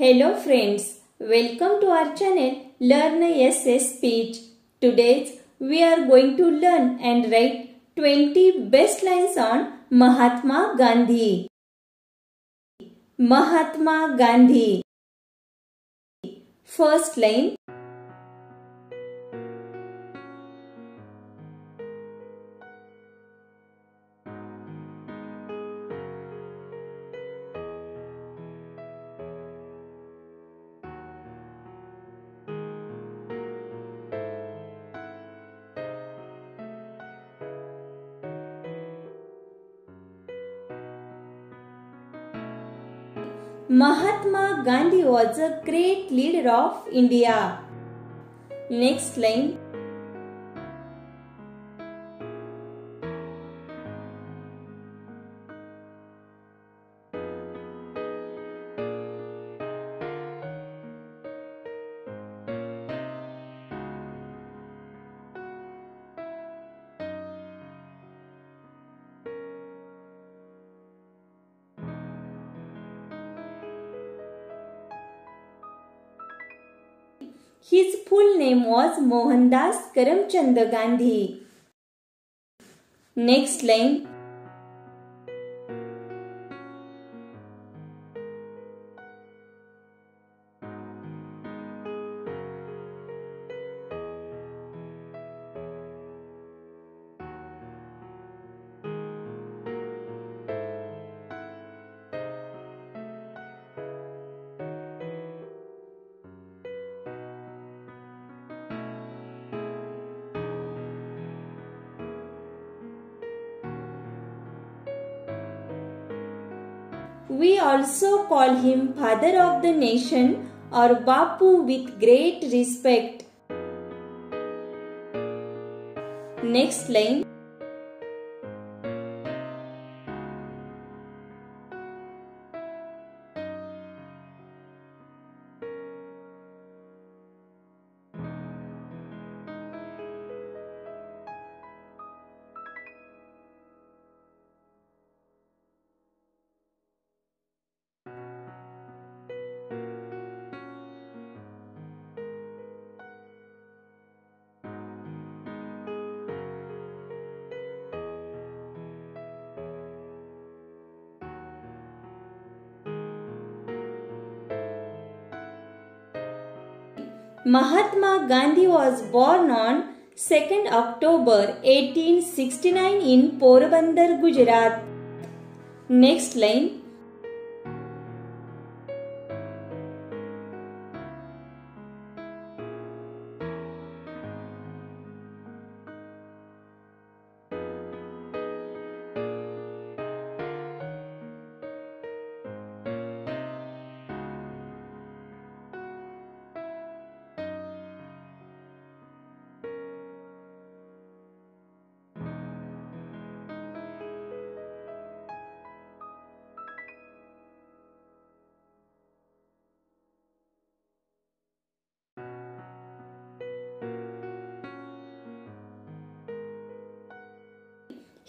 Hello friends, welcome to our channel Learn Essay Speech. Today we are going to learn and write 20 best lines on Mahatma Gandhi. Mahatma Gandhi First line Mahatma Gandhi was a great leader of India. Next line his full name was Mohandas Karamchand Gandhi. Next line We also call him father of the nation or Bapu with great respect. Next line Mahatma Gandhi was born on 2nd October 1869 in Porbandar, Gujarat. Next line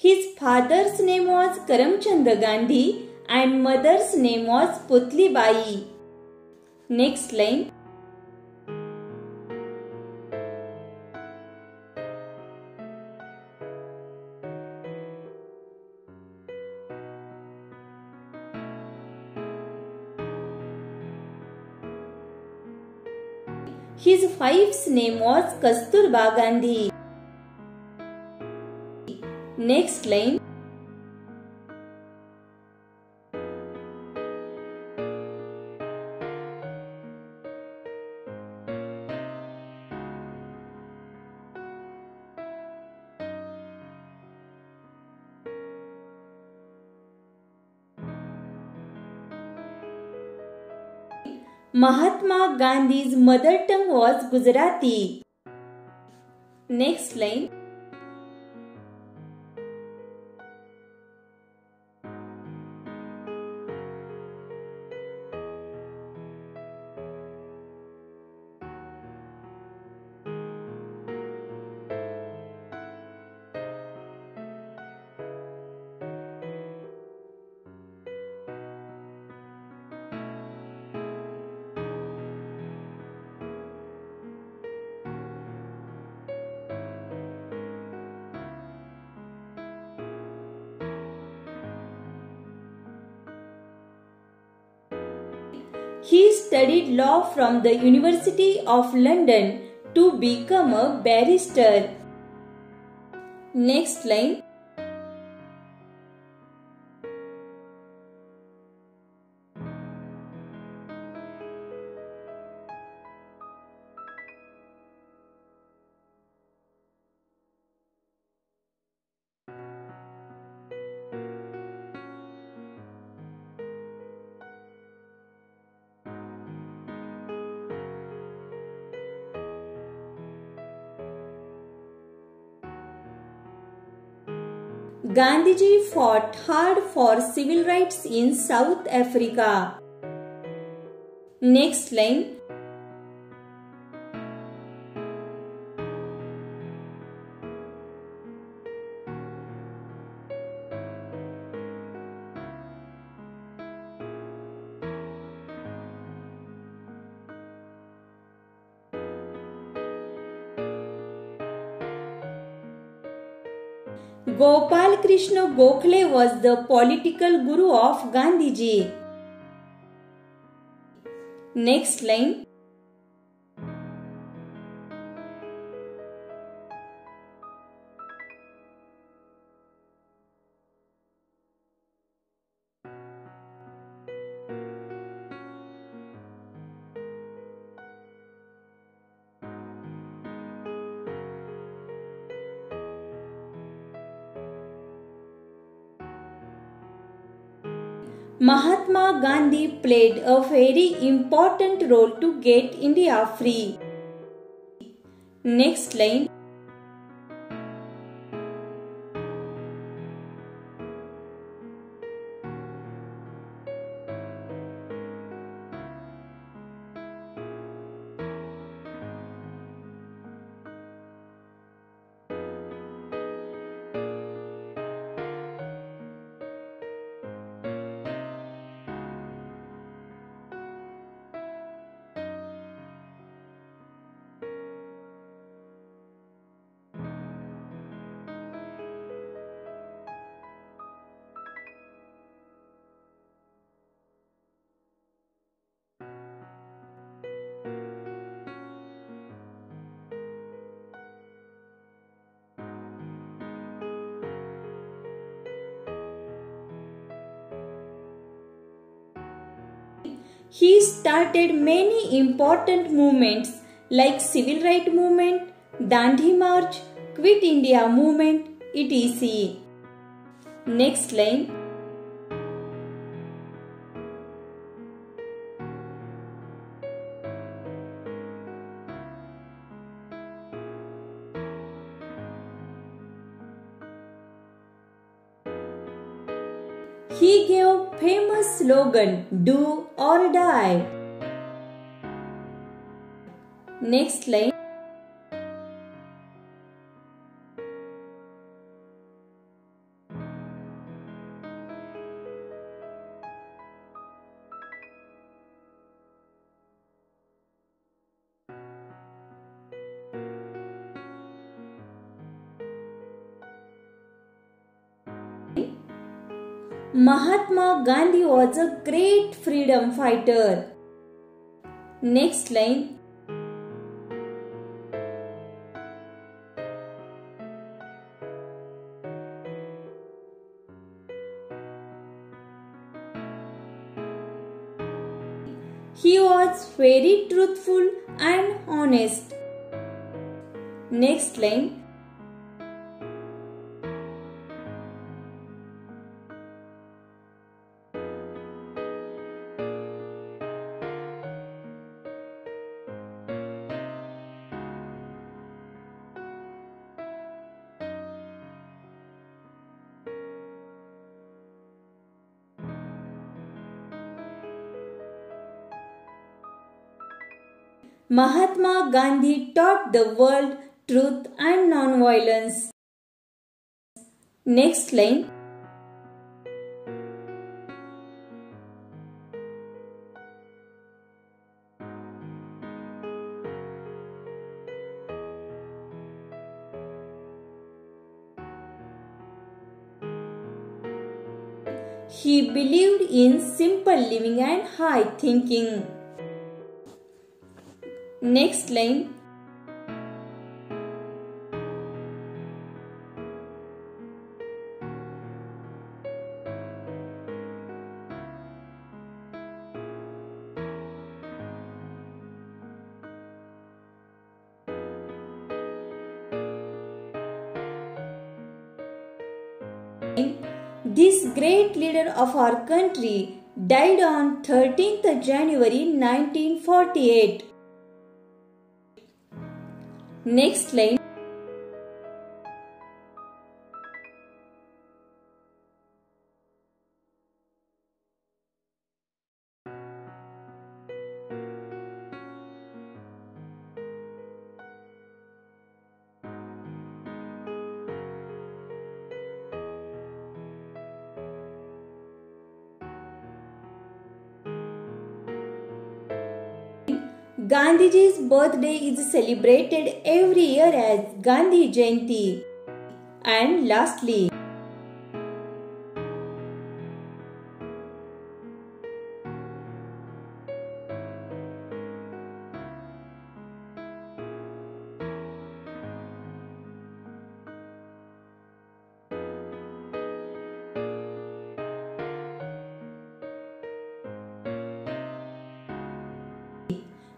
His father's name was Karamchand Gandhi and mother's name was Putli Bai. Next line. His wife's name was Kasturba Gandhi. Next line. Mahatma Gandhi's mother tongue was Gujarati next line studied law from the University of London to become a barrister. Next line Gandhiji fought hard for civil rights in South Africa. Next line Gopal Krishna Gokhale was the political guru of Gandhiji. Next line Mahatma Gandhi played a very important role to get India free. Next line He started many important movements like Civil Rights Movement, Dandi March, Quit India Movement, etc. Next line He gave famous slogan Do or Die. Next line Mahatma Gandhi was a great freedom fighter. Next line He was very truthful and honest. Next line Mahatma Gandhi taught the world truth and non-violence. Next line He believed in simple living and high thinking. Next line This great leader of our country died on 13th January 1948. Next line Gandhiji's birthday is celebrated every year as Gandhi Jayanti. And lastly,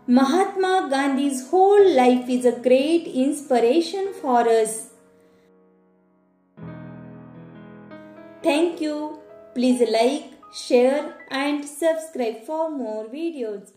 Mahatma Gandhi's whole life is a great inspiration for us. Thank you. Please like, share and subscribe for more videos.